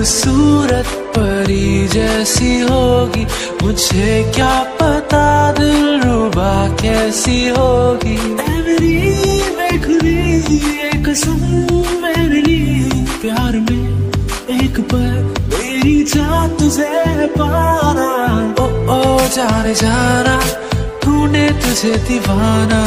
खूबसूरत परी जैसी होगी? मुझे क्या पता दिल रुबा कैसी होगी? मेरी प्यार में एक पर मेरी जान तुझे पाना। ओ ओ जाने जाना तूने तुझे दीवाना।